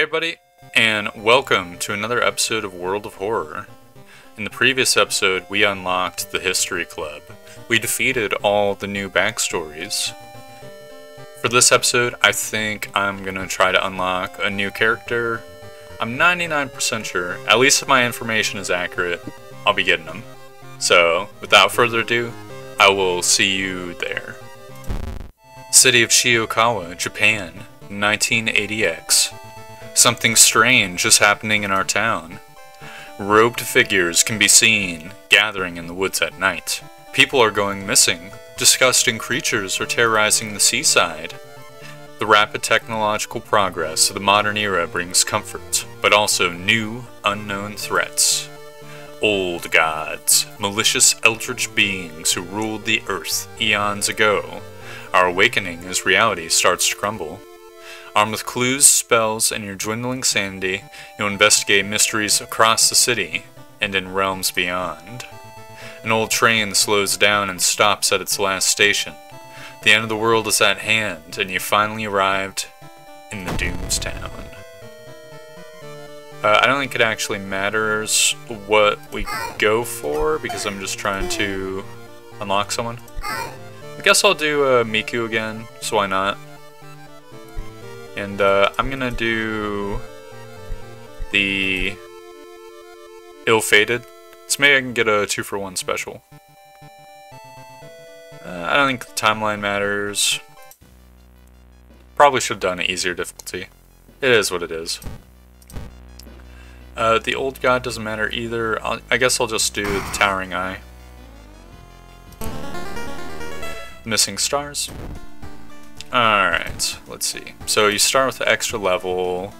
everybody, and welcome to another episode of World of Horror. In the previous episode, we unlocked the History Club. We defeated all the new backstories. For this episode, I think I'm gonna try to unlock a new character. I'm 99% sure, at least if my information is accurate, I'll be getting them. So, without further ado, I will see you there. City of Shiokawa, Japan, 1980X. Something strange is happening in our town. Robed figures can be seen gathering in the woods at night. People are going missing. Disgusting creatures are terrorizing the seaside. The rapid technological progress of the modern era brings comfort, but also new, unknown threats. Old gods, malicious eldritch beings who ruled the earth eons ago, are awakening as reality starts to crumble. Armed with clues, spells, and your dwindling sanity, you'll investigate mysteries across the city and in realms beyond. An old train slows down and stops at its last station. The end of the world is at hand, and you finally arrived in the Doomstown. Uh, I don't think it actually matters what we go for, because I'm just trying to unlock someone. I guess I'll do uh, Miku again, so why not? And uh, I'm gonna do the ill-fated. So maybe I can get a two for one special. Uh, I don't think the timeline matters. Probably should have done an easier difficulty. It is what it is. Uh, the old god doesn't matter either. I'll, I guess I'll just do the towering eye. Missing stars. Alright, let's see. So you start with the extra level.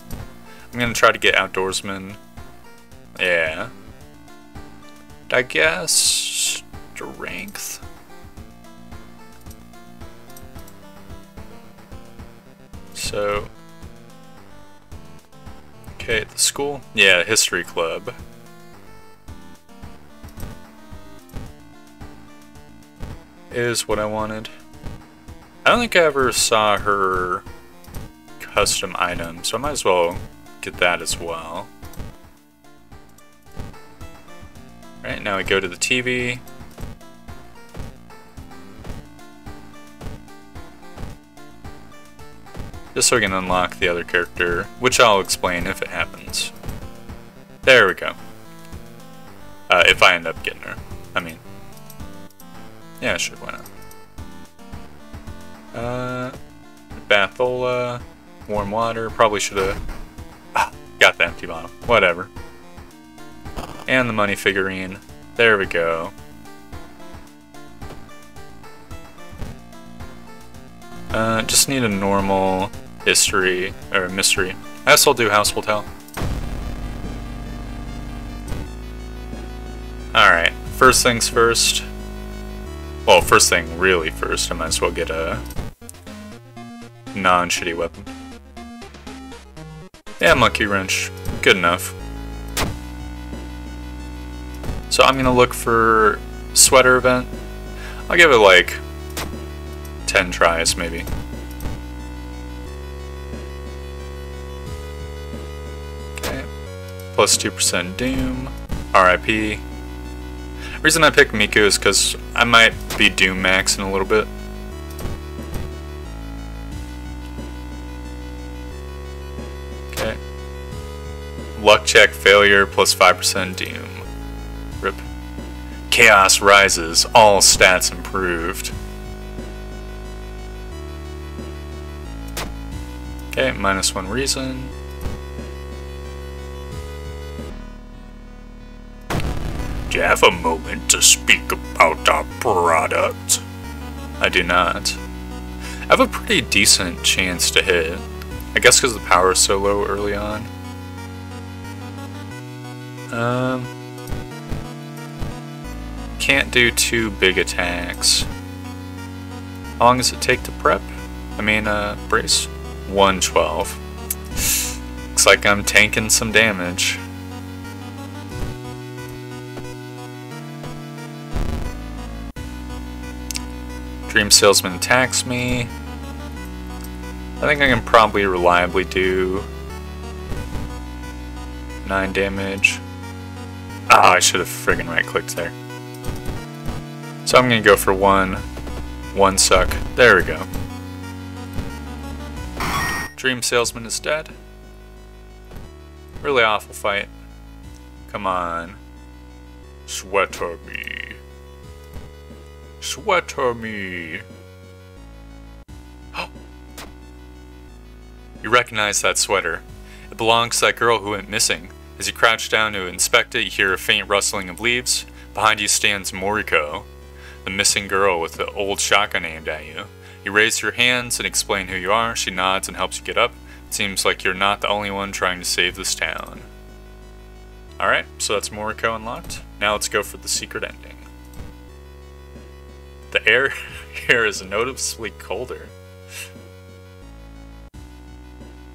I'm gonna try to get outdoorsman. Yeah. I guess strength. So Okay, the school? Yeah, history club. Is what I wanted. I don't think I ever saw her custom item, so I might as well get that as well. Right, now we go to the TV. Just so we can unlock the other character, which I'll explain if it happens. There we go. Uh, if I end up getting her. I mean, yeah, sure, why not? Uh, Bathola, warm water. Probably should have ah, got the empty bottle. Whatever. And the money figurine. There we go. Uh, just need a normal history or mystery. I guess I'll do household hell. Alright, first things first. Well, first thing really first, I might as well get a non-shitty weapon. Yeah, monkey wrench. Good enough. So I'm gonna look for sweater event. I'll give it like 10 tries maybe. Okay. Plus 2% Doom. RIP. Reason I picked Miku is because I might be Doom Max in a little bit. Luck check failure plus 5% doom. Rip. Chaos rises, all stats improved. Okay, minus one reason. Do you have a moment to speak about our product? I do not. I have a pretty decent chance to hit. I guess because the power is so low early on. Um, can't do two big attacks. How long does it take to prep? I mean, uh, brace? 112. Looks like I'm tanking some damage. Dream Salesman attacks me. I think I can probably reliably do 9 damage. Ah, I should have friggin' right clicked there. So I'm gonna go for one. One suck. There we go. Dream Salesman is dead. Really awful fight. Come on. Sweater me. Sweater me. you recognize that sweater. It belongs to that girl who went missing. As you crouch down to inspect it, you hear a faint rustling of leaves. Behind you stands Moriko, the missing girl with the old shotgun aimed at you. You raise your hands and explain who you are. She nods and helps you get up. It seems like you're not the only one trying to save this town. Alright, so that's Moriko unlocked. Now let's go for the secret ending. The air here is noticeably colder.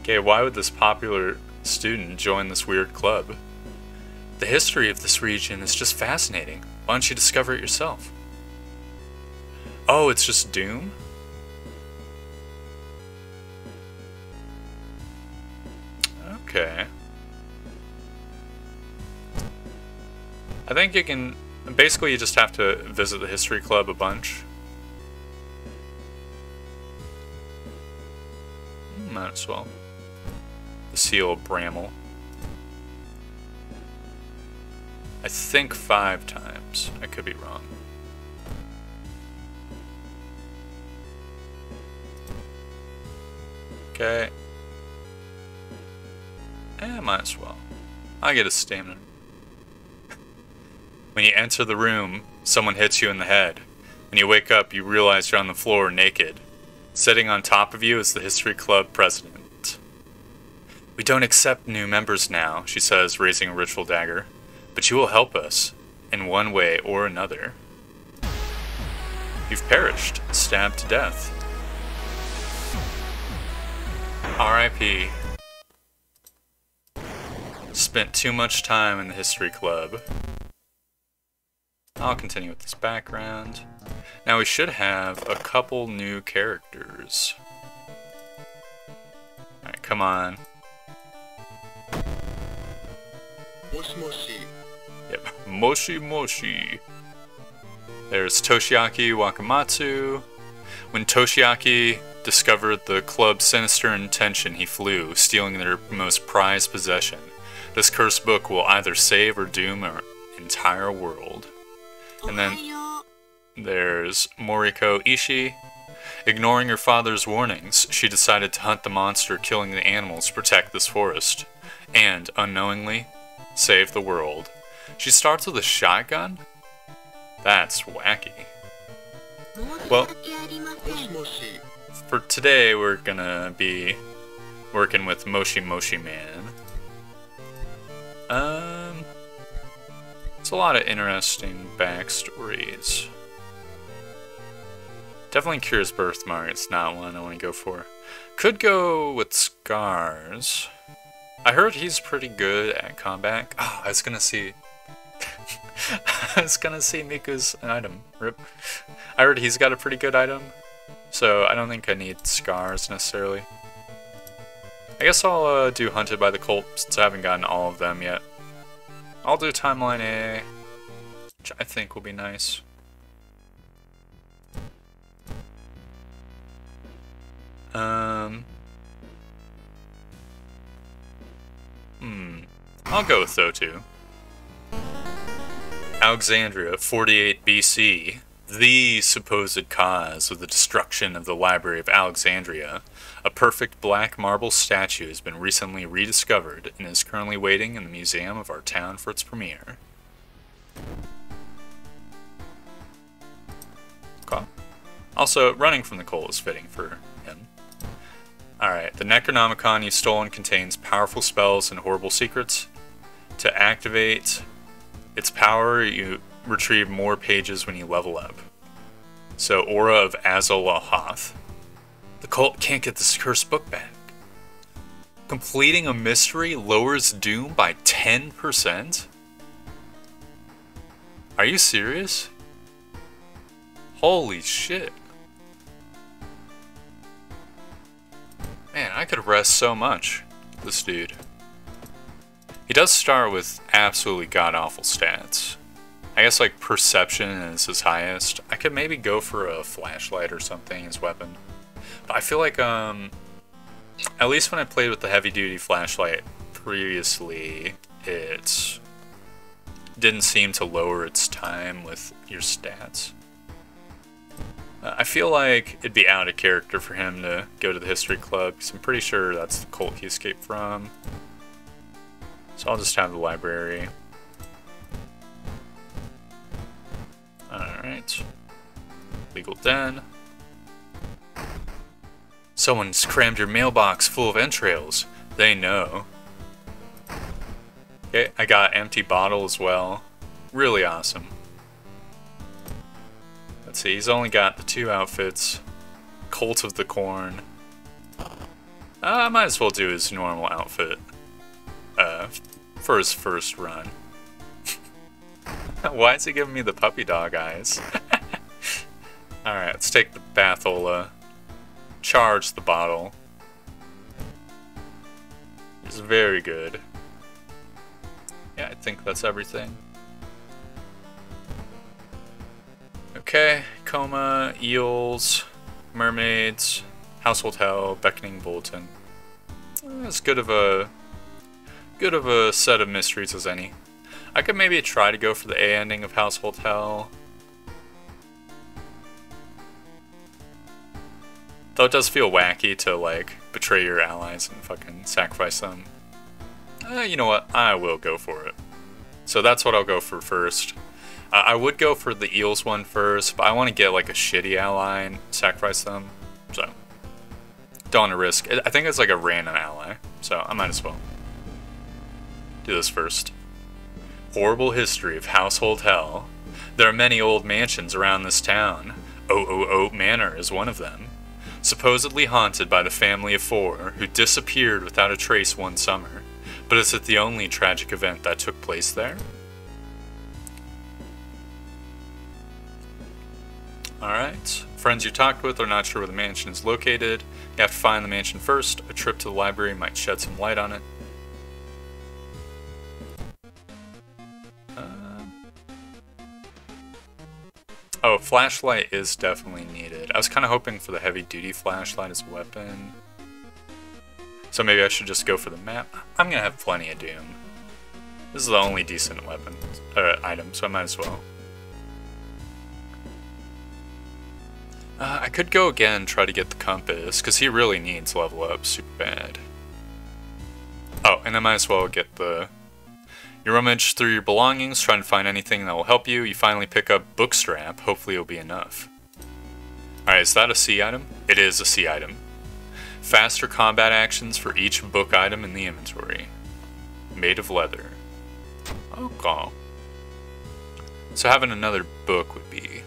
Okay, why would this popular student join this weird club? The history of this region is just fascinating. Why don't you discover it yourself? Oh, it's just Doom? Okay. I think you can... Basically, you just have to visit the History Club a bunch. Hmm, might as well. Seal of Bramble. I think five times. I could be wrong. Okay. Eh, might as well. I get a stamina. when you enter the room, someone hits you in the head. When you wake up, you realize you're on the floor naked. Sitting on top of you is the History Club president. We don't accept new members now, she says, raising a ritual dagger. But you will help us, in one way or another. You've perished, stabbed to death. R.I.P. Spent too much time in the history club. I'll continue with this background. Now we should have a couple new characters. Alright, come on. Moshi Moshi. Yep, Moshi Moshi. There's Toshiaki Wakamatsu. When Toshiaki discovered the club's sinister intention, he flew, stealing their most prized possession. This cursed book will either save or doom our entire world. And then there's Moriko Ishii. Ignoring her father's warnings, she decided to hunt the monster killing the animals to protect this forest. And, unknowingly, save the world. She starts with a shotgun? That's wacky. Well, for today we're gonna be working with Moshi Moshi Man. Um, it's a lot of interesting backstories. Definitely Curious Birthmark, it's not one I want to go for. Could go with Scars. I heard he's pretty good at combat. Oh, I was gonna see. I was gonna see Miku's item. Rip. I heard he's got a pretty good item, so I don't think I need Scars necessarily. I guess I'll uh, do Hunted by the Cult since I haven't gotten all of them yet. I'll do Timeline A, which I think will be nice. Um. Hmm. I'll go with Thotu. Alexandria, 48 BC. The supposed cause of the destruction of the Library of Alexandria. A perfect black marble statue has been recently rediscovered and is currently waiting in the museum of our town for its premiere. Also, running from the coal is fitting for. Alright, the Necronomicon you've stolen contains powerful spells and horrible secrets. To activate its power, you retrieve more pages when you level up. So, Aura of Azalahoth. The cult can't get this cursed book back. Completing a mystery lowers doom by 10%? Are you serious? Holy shit. Man, I could rest so much, this dude. He does start with absolutely god awful stats. I guess like perception is his highest. I could maybe go for a flashlight or something as weapon. But I feel like um at least when I played with the heavy duty flashlight previously, it didn't seem to lower its time with your stats. Uh, I feel like it'd be out of character for him to go to the history club because I'm pretty sure that's the cult he escaped from. So I'll just have the library. Alright. Legal den. Someone's crammed your mailbox full of entrails. They know. Okay, I got empty bottle as well. Really awesome. See, he's only got the two outfits. Cult of the Corn. Uh, I might as well do his normal outfit. Uh, for his first run. Why is he giving me the puppy dog eyes? Alright, let's take the Bathola. Charge the bottle. It's very good. Yeah, I think that's everything. Okay, coma, eels, mermaids, household hell, beckoning bulletin. As good of a good of a set of mysteries as any. I could maybe try to go for the A ending of Household Hell. Though it does feel wacky to like betray your allies and fucking sacrifice them. Uh, you know what? I will go for it. So that's what I'll go for first. I would go for the eels one first, but I want to get like a shitty ally and sacrifice them. So, don't want to risk. I think it's like a random ally, so I might as well do this first. Horrible history of household hell. There are many old mansions around this town. O-O-O Manor is one of them. Supposedly haunted by the family of four who disappeared without a trace one summer. But is it the only tragic event that took place there? Alright. Friends you talked with are not sure where the mansion is located. You have to find the mansion first. A trip to the library might shed some light on it. Oh, flashlight is definitely needed. I was kind of hoping for the heavy-duty flashlight as a weapon. So maybe I should just go for the map. I'm gonna have plenty of Doom. This is the only decent weapon, uh, item, so I might as well. Uh, I could go again try to get the compass, because he really needs level up super bad. Oh, and I might as well get the you rummage through your belongings, trying to find anything that will help you. You finally pick up Bookstrap. Hopefully it'll be enough. Alright, is that a C item? It is a C item. Faster combat actions for each book item in the inventory. Made of leather. Oh Okay. So having another book would be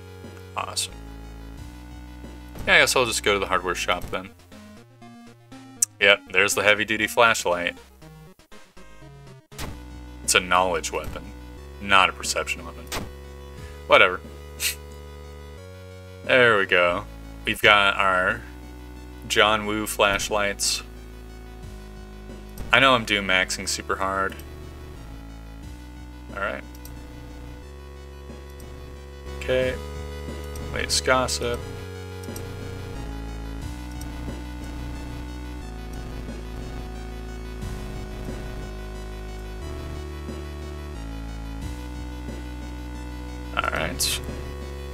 awesome. Yeah, I guess I'll just go to the hardware shop then. Yep, there's the heavy-duty flashlight. It's a knowledge weapon, not a perception weapon. Whatever. there we go. We've got our John Woo flashlights. I know I'm doing maxing super hard. Alright. Okay. Latest gossip. Alright.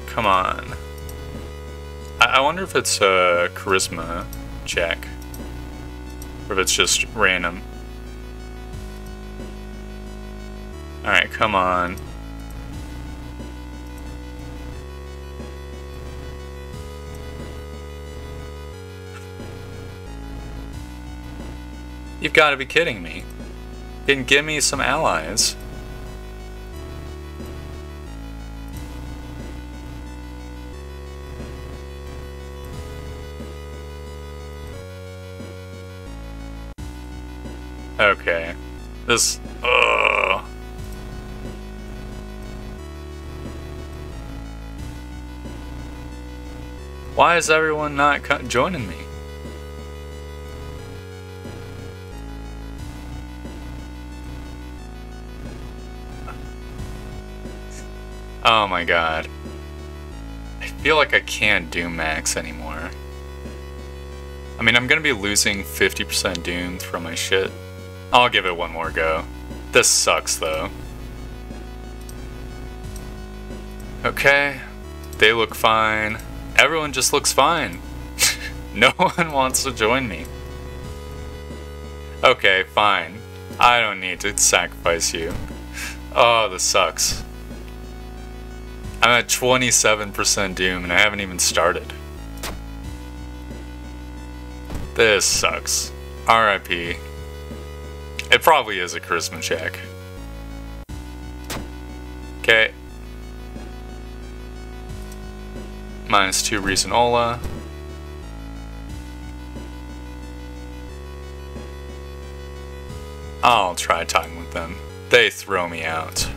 Come on. I, I wonder if it's a charisma check. Or if it's just random. Alright, come on. You've got to be kidding me. Then give me some allies. This... Uh... Why is everyone not joining me? Oh my god. I feel like I can't Doom Max anymore. I mean, I'm gonna be losing 50% Doom from my shit. I'll give it one more go. This sucks though. Okay, they look fine. Everyone just looks fine. no one wants to join me. Okay, fine. I don't need to sacrifice you. Oh, this sucks. I'm at 27% Doom and I haven't even started. This sucks. RIP. It probably is a charisma check. Okay. Minus 2 recent Ola. I'll try talking with them. They throw me out.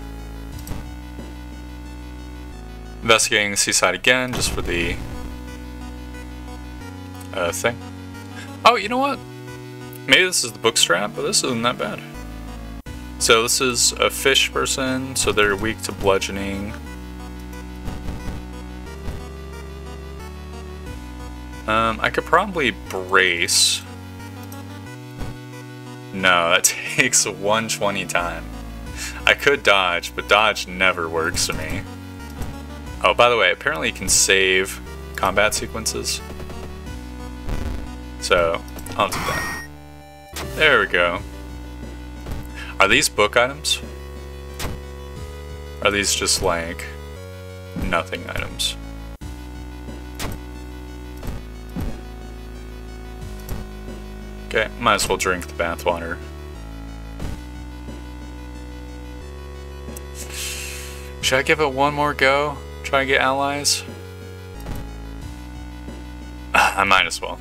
Investigating the seaside again, just for the uh, thing. Oh, you know what? Maybe this is the book strap, but this isn't that bad. So this is a fish person, so they're weak to bludgeoning. Um, I could probably brace. No, that takes 120 time. I could dodge, but dodge never works for me. Oh, by the way, apparently you can save combat sequences. So, I'll do that. There we go. Are these book items? Are these just like nothing items? Okay, might as well drink the bathwater. Should I give it one more go? Try and get allies? I might as well.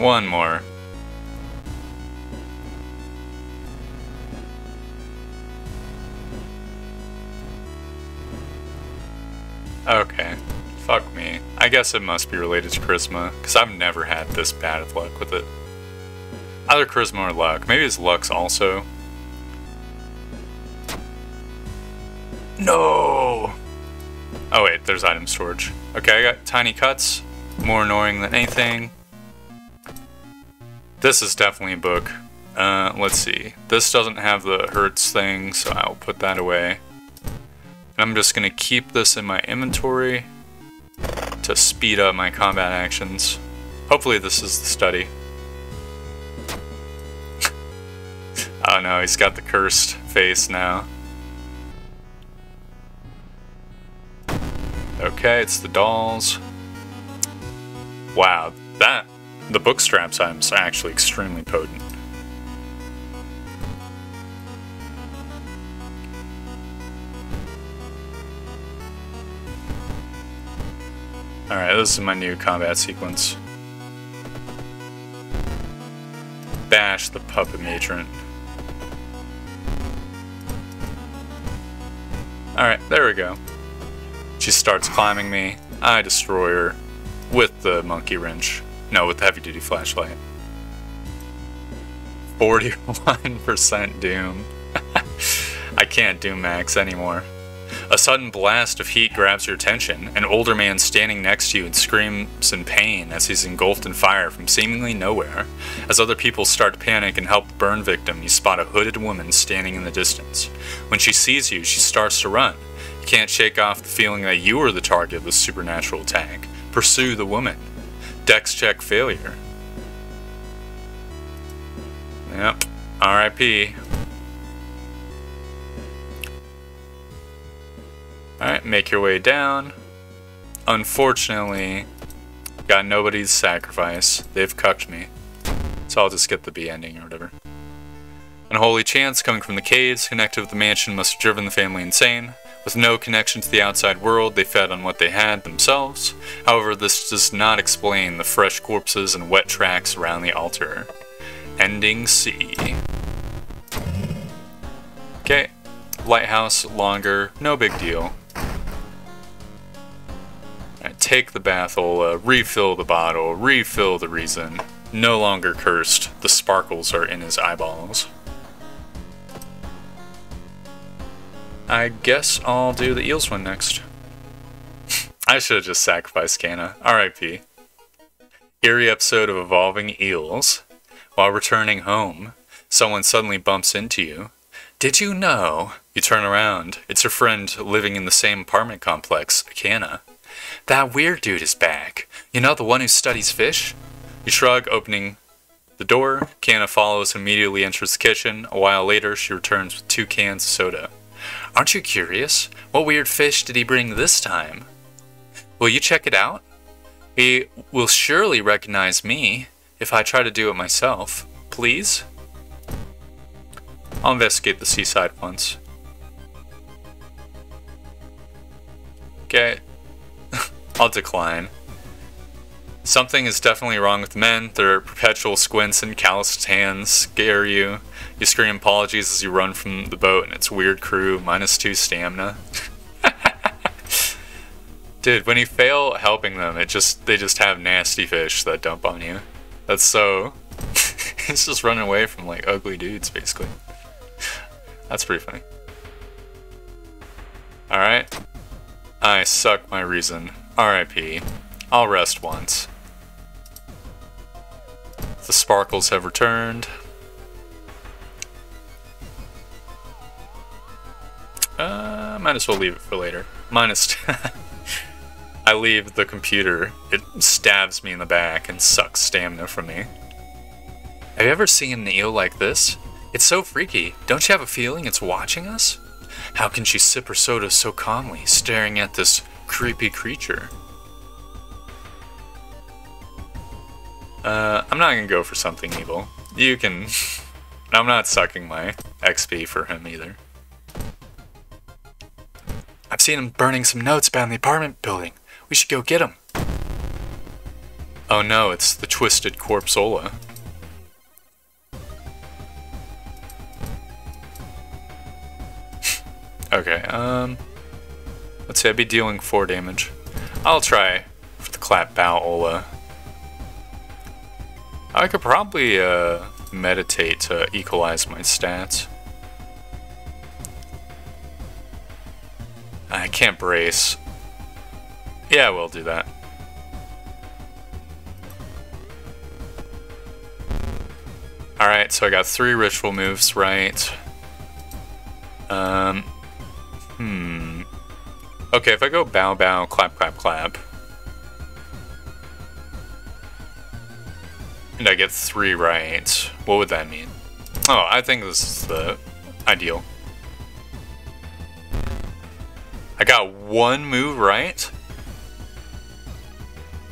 One more. Okay. Fuck me. I guess it must be related to charisma, because I've never had this bad of luck with it. Either charisma or luck. Maybe it's luck's also. No! Oh wait, there's item storage. Okay, I got tiny cuts. More annoying than anything. This is definitely a book. Uh, let's see. This doesn't have the Hertz thing, so I'll put that away. I'm just going to keep this in my inventory to speed up my combat actions. Hopefully this is the study. oh no, he's got the cursed face now. Okay, it's the dolls. Wow, that the book straps I'm actually extremely potent. Alright, this is my new combat sequence. Bash the puppet matron. Alright, there we go. She starts climbing me. I destroy her with the monkey wrench. No, with the heavy duty flashlight. 41% Doom. I can't Doom Max anymore. A sudden blast of heat grabs your attention. An older man standing next to you and screams in pain as he's engulfed in fire from seemingly nowhere. As other people start to panic and help burn victim, you spot a hooded woman standing in the distance. When she sees you, she starts to run. You can't shake off the feeling that you are the target of this supernatural attack. Pursue the woman. Dex check failure. Yep. RIP. Alright, make your way down. Unfortunately, got nobody's sacrifice. They've cucked me. So I'll just get the B ending or whatever. Unholy chance coming from the caves connected with the mansion must have driven the family insane. With no connection to the outside world, they fed on what they had themselves. However, this does not explain the fresh corpses and wet tracks around the altar. Ending C. Okay, lighthouse longer, no big deal. take the bathola, uh, refill the bottle, refill the reason. No longer cursed. The sparkles are in his eyeballs. I guess I'll do the eels one next. I should have just sacrificed Canna. R.I.P. Eerie episode of Evolving Eels. While returning home, someone suddenly bumps into you. Did you know? You turn around. It's your friend living in the same apartment complex, Canna. That weird dude is back. You know, the one who studies fish? You shrug, opening the door. Canna follows immediately enters the kitchen. A while later, she returns with two cans of soda. Aren't you curious? What weird fish did he bring this time? Will you check it out? He will surely recognize me if I try to do it myself. Please? I'll investigate the seaside once. Okay. I'll decline. Something is definitely wrong with men. Their perpetual squints and calloused hands scare you. You scream apologies as you run from the boat and its weird crew, minus two stamina. Dude, when you fail helping them, it just they just have nasty fish that dump on you. That's so it's just running away from like ugly dudes basically. That's pretty funny. Alright. I suck my reason. RIP. I'll rest once. The sparkles have returned. Uh, might as well leave it for later. Minus. I leave the computer, it stabs me in the back and sucks stamina from me. Have you ever seen an eel like this? It's so freaky. Don't you have a feeling it's watching us? How can she sip her soda so calmly, staring at this creepy creature? Uh, I'm not gonna go for something evil. You can... I'm not sucking my XP for him either. Seen him burning some notes around the apartment building. We should go get him. Oh no, it's the twisted Corpsola. okay, um... Let's see, I'd be dealing 4 damage. I'll try for the Clap Bow Ola. I could probably uh, meditate to equalize my stats. I can't brace. Yeah, we'll do that. Alright, so I got three ritual moves right. Um, hmm. Okay, if I go bow bow, clap clap clap. And I get three right, what would that mean? Oh, I think this is the ideal. I got one move right?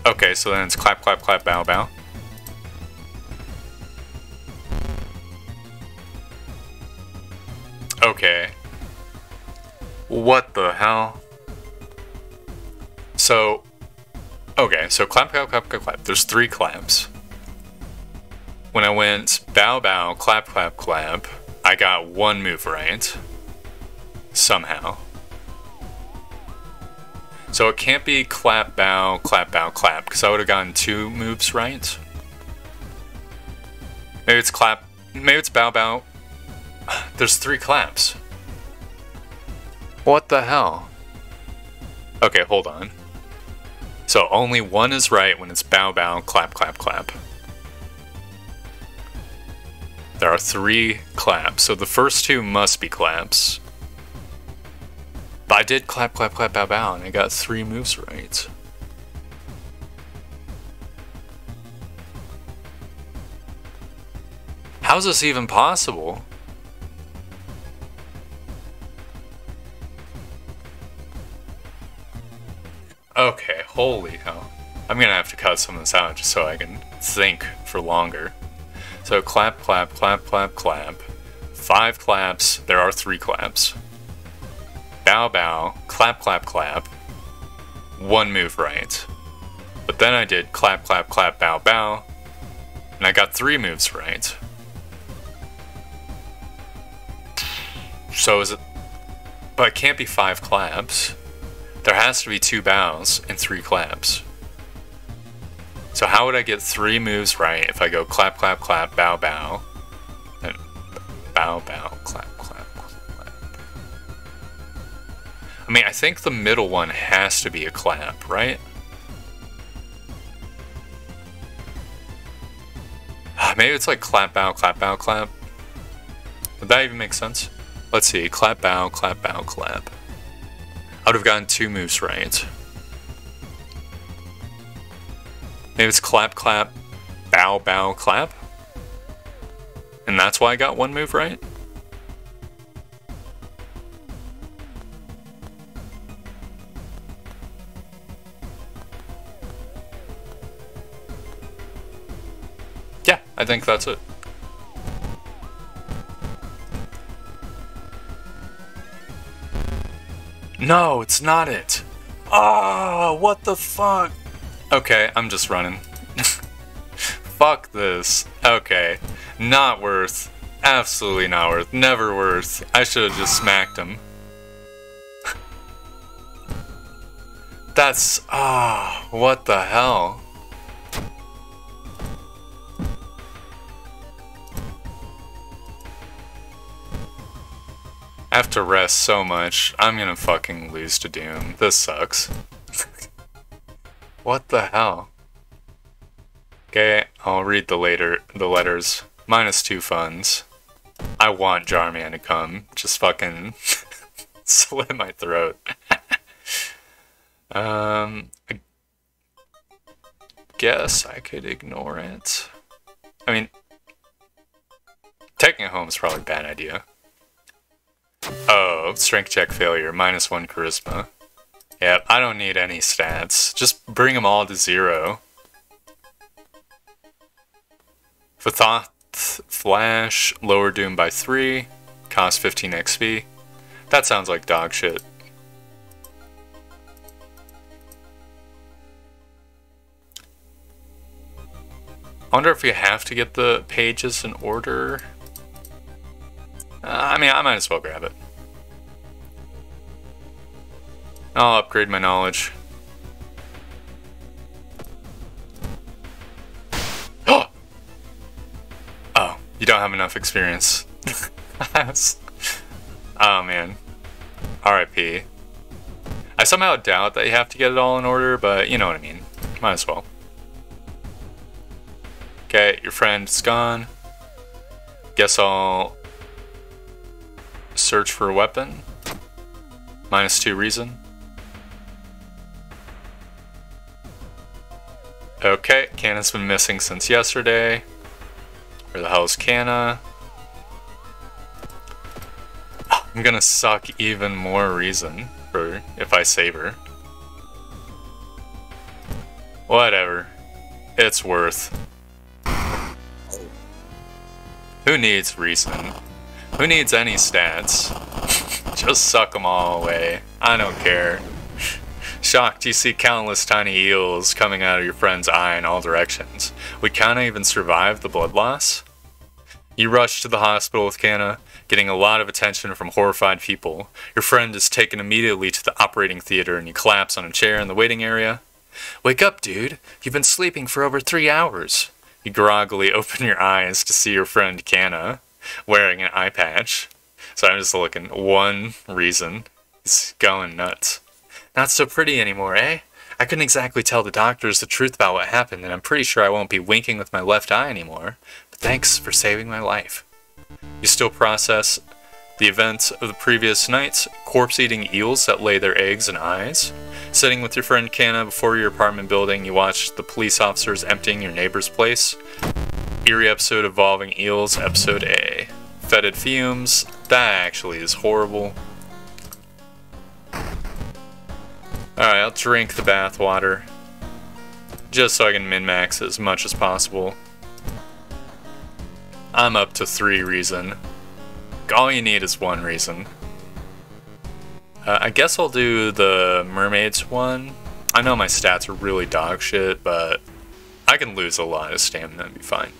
Okay, so then it's clap, clap, clap, bow, bow. Okay. What the hell? So, okay, so clap, clap, clap, clap, clap. There's three claps. When I went bow, bow, clap, clap, clap, I got one move right. Somehow. So it can't be clap, bow, clap, bow, clap, because I would have gotten two moves right. Maybe it's clap, maybe it's bow, bow. There's three claps. What the hell? Okay, hold on. So only one is right when it's bow, bow, clap, clap, clap. There are three claps, so the first two must be claps. But I did clap, clap, clap, bow, bow, and I got three moves right. How's this even possible? Okay, holy hell. I'm gonna have to cut some of this out just so I can think for longer. So clap, clap, clap, clap, clap. Five claps. There are three claps bow bow, clap clap clap, one move right. But then I did clap clap clap bow bow, and I got three moves right. So is it... But it can't be five claps. There has to be two bows and three claps. So how would I get three moves right if I go clap, clap, clap, bow, bow, and bow, bow, clap? I mean, I think the middle one has to be a clap, right? Maybe it's like clap, bow, clap, bow, clap. Would that even make sense? Let's see. Clap, bow, clap, bow, clap. I would have gotten two moves right. Maybe it's clap, clap, bow, bow, clap. And that's why I got one move right? Yeah, I think that's it. No, it's not it. Ah, oh, what the fuck? Okay, I'm just running. fuck this. Okay, not worth. Absolutely not worth. Never worth. I should have just smacked him. That's... Ah, oh, what the hell? Have to rest so much. I'm gonna fucking lose to Doom. This sucks. what the hell? Okay, I'll read the later the letters. Minus two funds. I want Jarman to come. Just fucking slit my throat. um, I guess I could ignore it. I mean, taking it home is probably a bad idea. Oh, strength check failure, minus one charisma. Yep, I don't need any stats. Just bring them all to zero. Vathoth Flash, lower Doom by 3, cost 15 XP. That sounds like dog shit. I wonder if we have to get the pages in order. Uh, I mean, I might as well grab it. I'll upgrade my knowledge. Oh! Oh, you don't have enough experience. oh man. RIP. I somehow doubt that you have to get it all in order, but you know what I mean. Might as well. Okay, your friend's gone. Guess I'll search for a weapon. Minus two reason. Okay, Canna's been missing since yesterday. Where the hell is Canna? Ah, I'm gonna suck even more reason for if I save her. Whatever. It's worth. Who needs reason? Who needs any stats? Just suck them all away. I don't care. Shocked you see countless tiny eels coming out of your friend's eye in all directions. Would Kana even survive the blood loss? You rush to the hospital with Kana, getting a lot of attention from horrified people. Your friend is taken immediately to the operating theater and you collapse on a chair in the waiting area. Wake up, dude. You've been sleeping for over three hours. You groggily open your eyes to see your friend Kana wearing an eye patch. So I'm just looking. One reason. He's going nuts. Not so pretty anymore, eh? I couldn't exactly tell the doctors the truth about what happened, and I'm pretty sure I won't be winking with my left eye anymore. But thanks for saving my life. You still process the events of the previous nights, corpse-eating eels that lay their eggs and eyes. Sitting with your friend Kana before your apartment building, you watch the police officers emptying your neighbor's place. Eerie episode Evolving Eels, Episode A. Fetid fumes. That actually is horrible. Alright, I'll drink the bath water. Just so I can min-max as much as possible. I'm up to three reason. All you need is one reason. Uh, I guess I'll do the mermaids one. I know my stats are really dog shit, but I can lose a lot of stamina and be fine.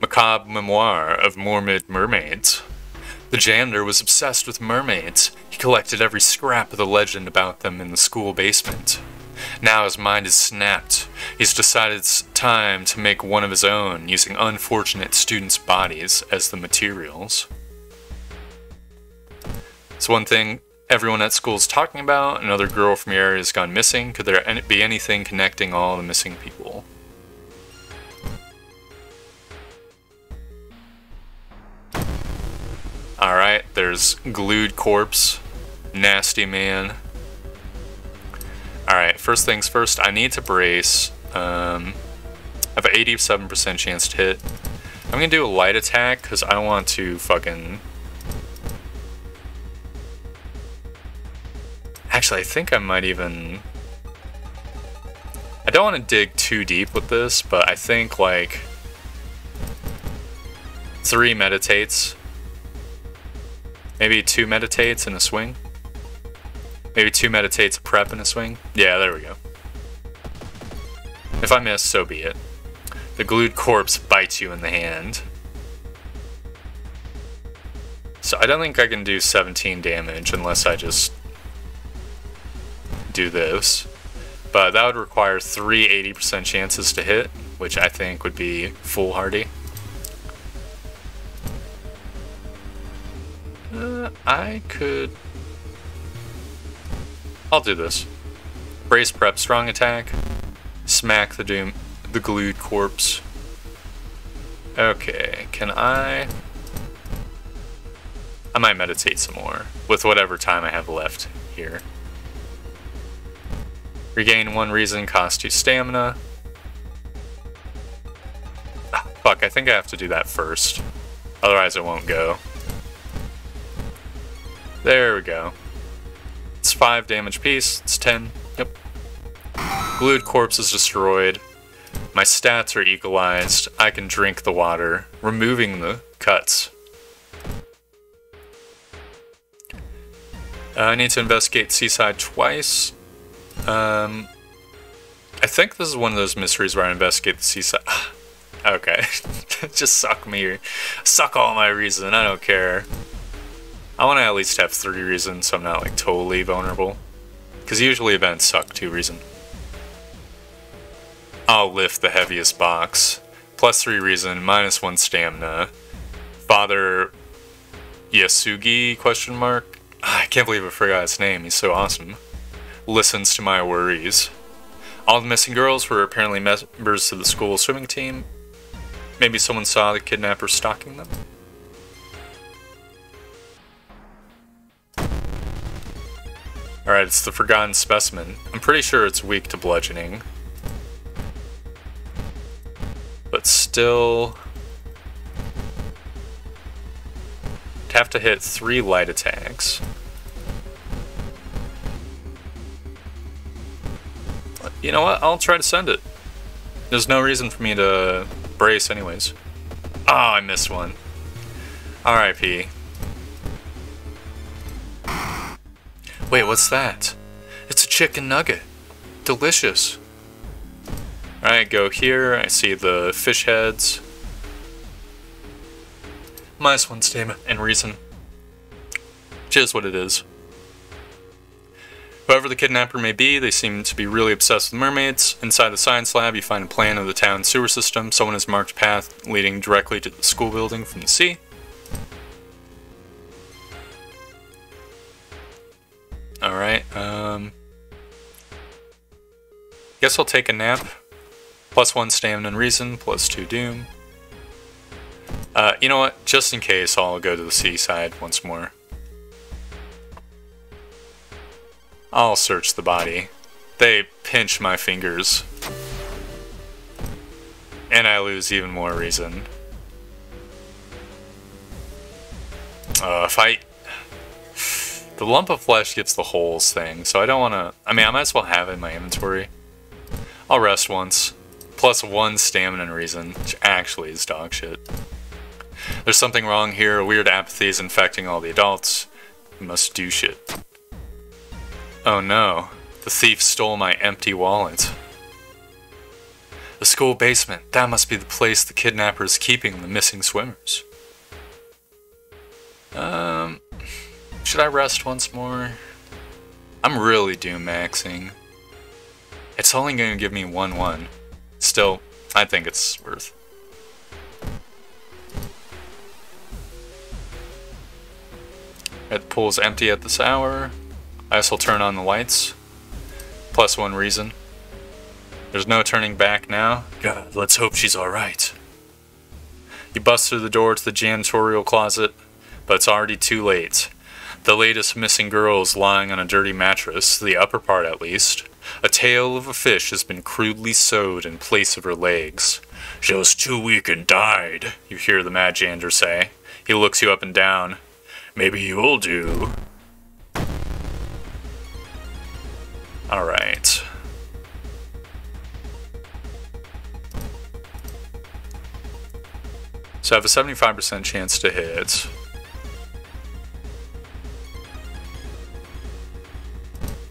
Macabre Memoir of Morbid Mermaids. The janitor was obsessed with mermaids. Collected every scrap of the legend about them in the school basement. Now his mind is snapped. He's decided it's time to make one of his own, using unfortunate students' bodies as the materials. It's one thing everyone at school is talking about. Another girl from your area has gone missing. Could there be anything connecting all the missing people? Alright, there's glued corpse, nasty man. Alright, first things first, I need to brace. Um, I have an 87% chance to hit. I'm gonna do a light attack because I want to fucking. Actually, I think I might even. I don't want to dig too deep with this, but I think like. Three meditates. Maybe two meditates in a swing. Maybe two meditates a prep and a swing. Yeah, there we go. If I miss, so be it. The glued corpse bites you in the hand. So I don't think I can do 17 damage unless I just do this. But that would require three 80% chances to hit, which I think would be foolhardy. Uh, I could... I'll do this. Brace prep strong attack. Smack the doom the glued corpse. Okay, can I I might meditate some more with whatever time I have left here. Regain one reason, cost two stamina. Ah, fuck, I think I have to do that first. Otherwise it won't go. There we go. It's 5 damage piece, it's 10. Yep. Glued corpse is destroyed. My stats are equalized. I can drink the water, removing the cuts. Uh, I need to investigate Seaside twice. Um, I think this is one of those mysteries where I investigate the Seaside. okay. Just suck me. Suck all my reason. I don't care. I want to at least have three reasons so I'm not like totally vulnerable. Because usually events suck two reason. I'll lift the heaviest box. Plus three reason, minus one stamina. Father Yasugi question mark. Ah, I can't believe I forgot his name, he's so awesome. Listens to my worries. All the missing girls were apparently members of the school swimming team. Maybe someone saw the kidnapper stalking them. Alright, it's the Forgotten Specimen. I'm pretty sure it's weak to bludgeoning. But still... I'd have to hit three light attacks. But you know what? I'll try to send it. There's no reason for me to brace anyways. Oh, I missed one. R.I.P. Wait, what's that? It's a chicken nugget. Delicious. Alright, go here. I see the fish heads. Minus one statement and reason. Which is what it is. Whoever the kidnapper may be, they seem to be really obsessed with mermaids. Inside the science lab, you find a plan of the town's sewer system. Someone has marked a path leading directly to the school building from the sea. Alright, um... Guess I'll take a nap. Plus one stamina and reason, plus two doom. Uh, you know what? Just in case, I'll go to the seaside once more. I'll search the body. They pinch my fingers. And I lose even more reason. Uh, I the lump of flesh gets the holes thing, so I don't want to... I mean, I might as well have it in my inventory. I'll rest once. Plus one stamina and reason, which actually is dog shit. There's something wrong here. A weird apathy is infecting all the adults. We must do shit. Oh no. The thief stole my empty wallet. The school basement. That must be the place the kidnapper is keeping the missing swimmers. Uh, Should I rest once more? I'm really doom maxing. It's only going to give me 1 1. Still, I think it's worth. The pool's empty at this hour. I guess I'll turn on the lights. Plus one reason. There's no turning back now. God, let's hope she's alright. You bust through the door to the janitorial closet, but it's already too late. The latest missing girl is lying on a dirty mattress, the upper part at least. A tail of a fish has been crudely sewed in place of her legs. She was too weak and died, you hear the Mad Janitor say. He looks you up and down. Maybe you'll do. Alright. So I have a 75% chance to hit.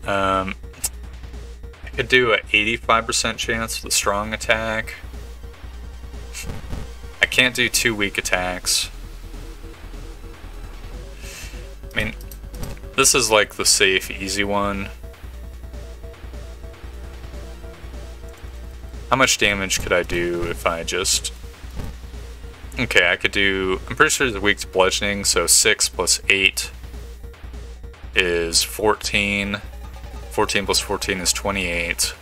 Um, I could do an 85% chance with a strong attack. I can't do two weak attacks. I mean, this is like the safe, easy one. How much damage could I do if I just... Okay, I could do... I'm pretty sure it's weak to bludgeoning, so 6 plus 8 is 14. 14 plus 14 is 28.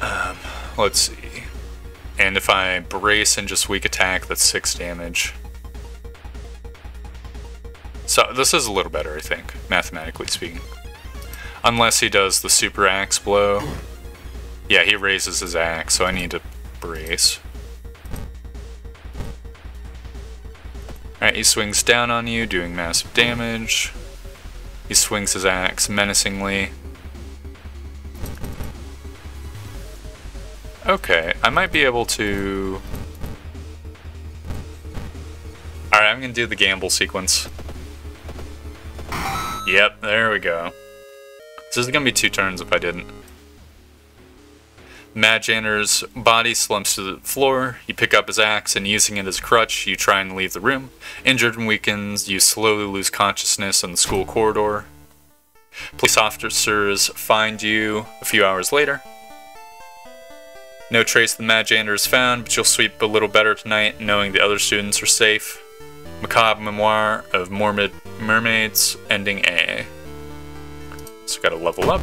Um, let's see. And if I brace and just weak attack, that's 6 damage. So this is a little better, I think, mathematically speaking. Unless he does the super axe blow. Yeah, he raises his axe, so I need to brace. Alright, he swings down on you, doing massive damage. He swings his axe menacingly. Okay, I might be able to... Alright, I'm gonna do the gamble sequence. Yep, there we go. This is gonna be two turns if I didn't. Mad Janitor's body slumps to the floor. You pick up his axe and using it as a crutch, you try and leave the room. Injured and weakened, you slowly lose consciousness in the school corridor. Police officers find you a few hours later. No trace of the Mad Janitor is found, but you'll sleep a little better tonight knowing the other students are safe. Macabre Memoir of Morbid Mermaids, ending A. So gotta level up.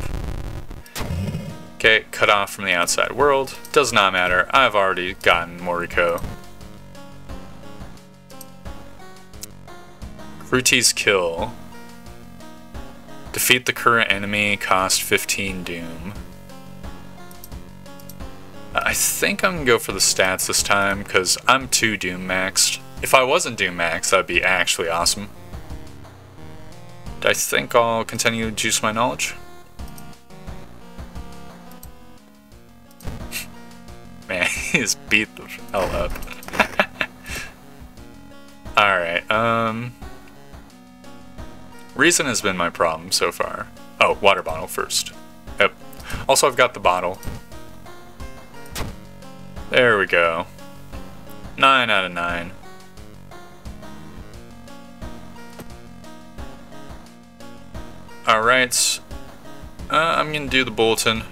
Okay, cut off from the outside world. Does not matter. I've already gotten Moriko. Kruti's kill. Defeat the current enemy, cost 15 doom. I think I'm gonna go for the stats this time, because I'm too doom maxed. If I wasn't doom maxed, that'd be actually awesome. I think I'll continue to juice my knowledge. Beat the hell up. Alright, um... Reason has been my problem so far. Oh, water bottle first. Yep. Also, I've got the bottle. There we go. 9 out of 9. Alright. Uh, I'm gonna do the bulletin.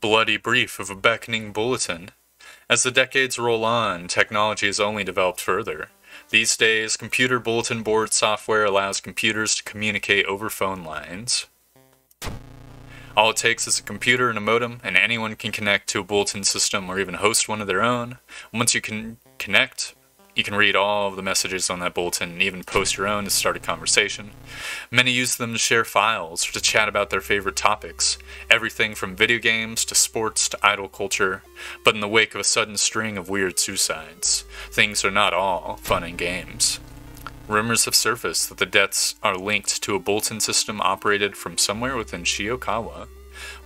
Bloody brief of a beckoning bulletin. As the decades roll on, technology has only developed further. These days, computer bulletin board software allows computers to communicate over phone lines. All it takes is a computer and a modem, and anyone can connect to a bulletin system or even host one of their own. Once you can connect, you can read all of the messages on that bulletin and even post your own to start a conversation. Many use them to share files or to chat about their favorite topics, everything from video games to sports to idol culture. But in the wake of a sudden string of weird suicides, things are not all fun and games. Rumors have surfaced that the deaths are linked to a bulletin system operated from somewhere within Shiokawa.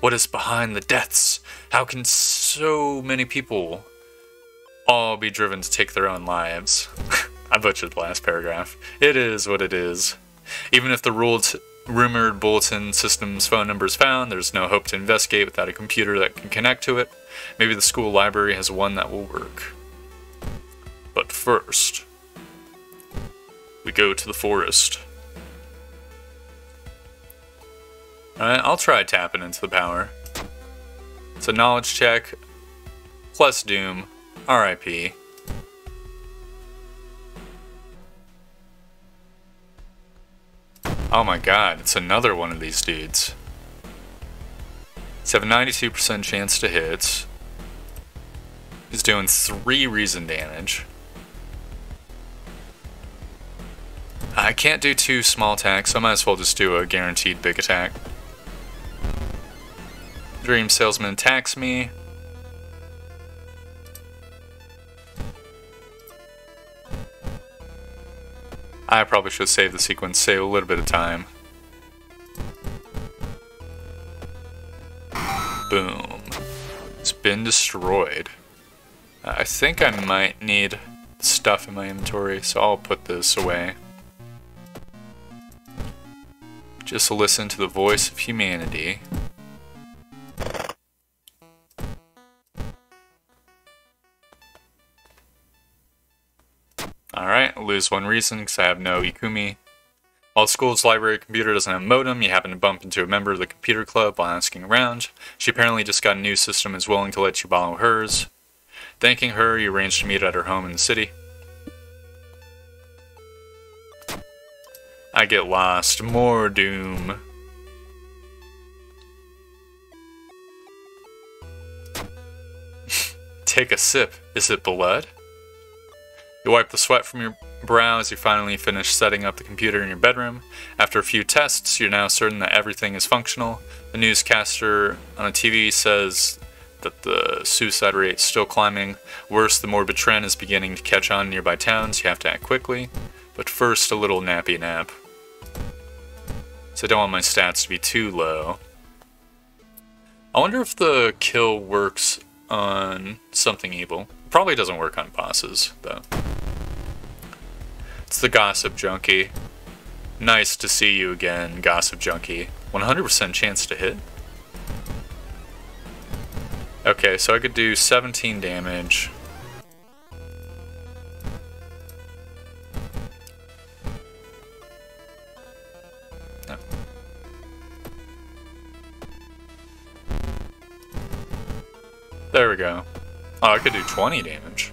What is behind the deaths? How can so many people all be driven to take their own lives. I butchered the last paragraph. It is what it is. Even if the ruled, rumored bulletin system's phone number is found, there's no hope to investigate without a computer that can connect to it. Maybe the school library has one that will work. But first, we go to the forest. Alright, I'll try tapping into the power. It's a knowledge check, plus Doom, RIP. Oh my god, it's another one of these dudes. It's have a 92% chance to hit. He's doing 3 reason damage. I can't do two small attacks, I might as well just do a guaranteed big attack. Dream Salesman attacks me. I probably should save the sequence, save a little bit of time. Boom. It's been destroyed. Uh, I think I might need stuff in my inventory, so I'll put this away. Just listen to the voice of humanity. Lose one reason because I have no Ikumi. While school's library computer doesn't have modem, you happen to bump into a member of the computer club while asking around. She apparently just got a new system and is willing to let you borrow hers. Thanking her, you arrange to meet at her home in the city. I get lost. More doom. Take a sip. Is it blood? You wipe the sweat from your brow as you finally finish setting up the computer in your bedroom. After a few tests, you're now certain that everything is functional. The newscaster on a TV says that the suicide rate is still climbing. Worse, the morbid trend is beginning to catch on in nearby towns. You have to act quickly. But first, a little nappy nap. So I don't want my stats to be too low. I wonder if the kill works on something evil. Probably doesn't work on bosses, though. It's the Gossip Junkie. Nice to see you again, Gossip Junkie. 100% chance to hit. Okay, so I could do 17 damage. There we go. Oh, I could do 20 damage.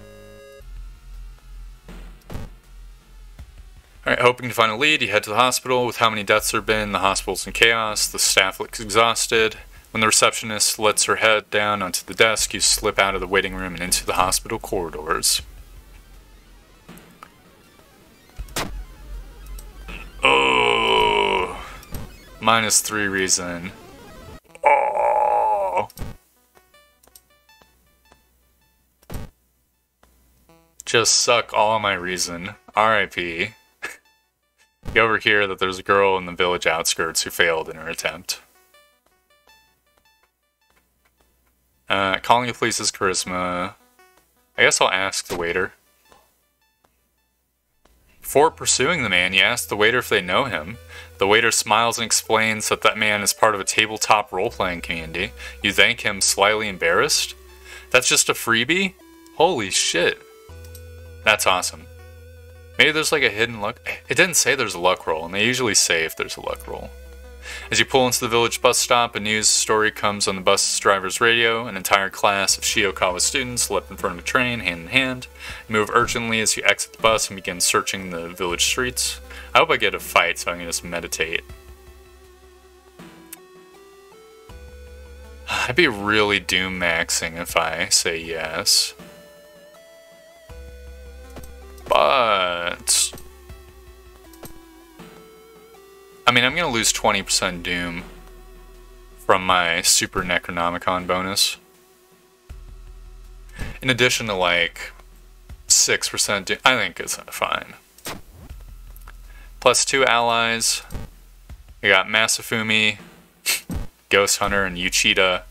Alright, hoping to find a lead, you head to the hospital. With how many deaths there have been, the hospital's in chaos, the staff looks exhausted. When the receptionist lets her head down onto the desk, you slip out of the waiting room and into the hospital corridors. Oh, minus three reason. Oh. Just suck all my reason. RIP. You overhear that there's a girl in the village outskirts who failed in her attempt. Uh, calling the police is charisma. I guess I'll ask the waiter. Before pursuing the man, you ask the waiter if they know him. The waiter smiles and explains that that man is part of a tabletop role-playing community. You thank him, slightly embarrassed. That's just a freebie? Holy shit. That's awesome. Maybe there's like a hidden luck. It didn't say there's a luck roll, and they usually say if there's a luck roll. As you pull into the village bus stop, a news story comes on the bus driver's radio. An entire class of Shiokawa students leap in front of a train, hand in hand. You move urgently as you exit the bus and begin searching the village streets. I hope I get a fight so I can just meditate. I'd be really doom maxing if I say yes. But... I mean, I'm going to lose 20% Doom from my Super Necronomicon bonus. In addition to, like, 6% Doom. I think it's fine. Plus two allies. We got Masafumi, Ghost Hunter, and Uchida.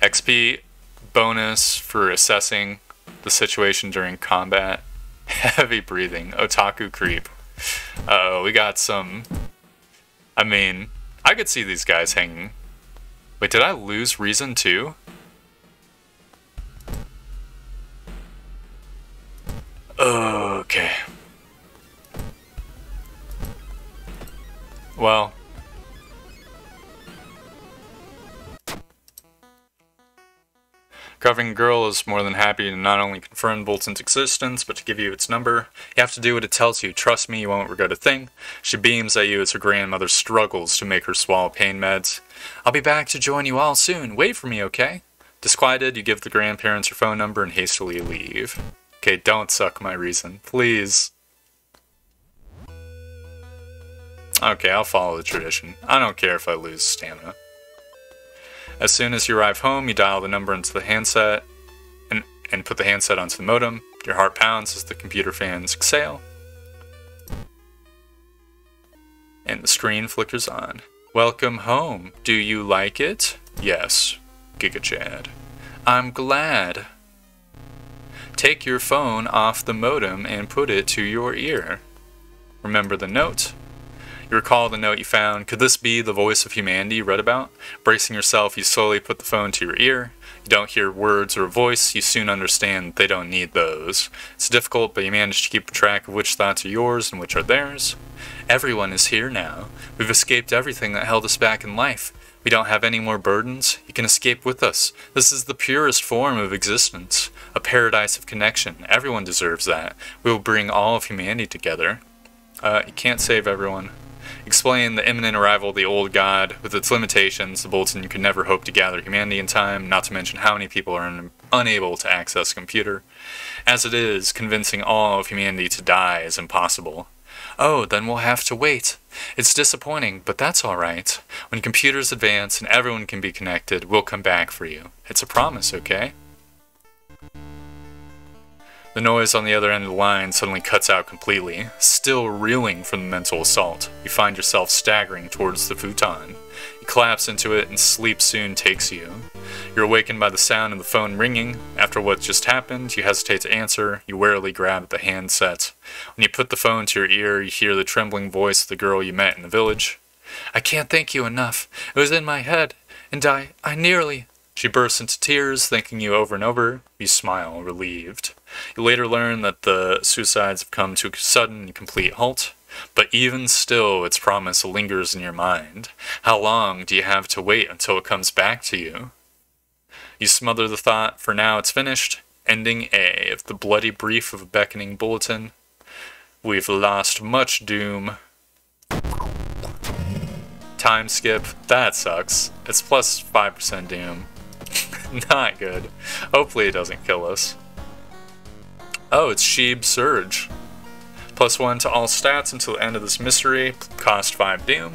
XP bonus for assessing the situation during combat. Heavy breathing. Otaku creep. Uh oh, we got some. I mean, I could see these guys hanging. Wait, did I lose reason too? Okay. Well. Covering Girl is more than happy to not only confirm Bolton's existence, but to give you its number. You have to do what it tells you. Trust me, you won't regret a thing. She beams at you as her grandmother struggles to make her swallow pain meds. I'll be back to join you all soon. Wait for me, okay? Disquieted, you give the grandparents your phone number and hastily leave. Okay, don't suck my reason. Please. Okay, I'll follow the tradition. I don't care if I lose stamina. As soon as you arrive home, you dial the number into the handset and, and put the handset onto the modem. Your heart pounds as the computer fans exhale. And the screen flickers on. Welcome home. Do you like it? Yes. Giga Chad. I'm glad. Take your phone off the modem and put it to your ear. Remember the note? You recall the note you found. Could this be the voice of humanity you read about? Bracing yourself, you slowly put the phone to your ear. You don't hear words or a voice. You soon understand they don't need those. It's difficult, but you manage to keep track of which thoughts are yours and which are theirs. Everyone is here now. We've escaped everything that held us back in life. We don't have any more burdens. You can escape with us. This is the purest form of existence, a paradise of connection. Everyone deserves that. We will bring all of humanity together. Uh, you can't save everyone. Explain the imminent arrival of the old god. With its limitations, the Bulletin could never hope to gather humanity in time, not to mention how many people are un- unable to access a computer. As it is, convincing all of humanity to die is impossible. Oh, then we'll have to wait. It's disappointing, but that's all right. When computers advance and everyone can be connected, we'll come back for you. It's a promise, okay? The noise on the other end of the line suddenly cuts out completely. Still reeling from the mental assault, you find yourself staggering towards the futon. You collapse into it and sleep soon takes you. You're awakened by the sound of the phone ringing. After what just happened, you hesitate to answer. You warily grab at the handset. When you put the phone to your ear, you hear the trembling voice of the girl you met in the village. I can't thank you enough. It was in my head, and I, I nearly. She bursts into tears, thanking you over and over. You smile, relieved. You later learn that the suicides have come to a sudden and complete halt. But even still, its promise lingers in your mind. How long do you have to wait until it comes back to you? You smother the thought, for now it's finished. Ending A of the bloody brief of a beckoning bulletin. We've lost much doom. Time skip, that sucks. It's plus 5% doom. Not good. Hopefully it doesn't kill us. Oh, it's Sheeb Surge. Plus one to all stats until the end of this mystery. Cost five doom.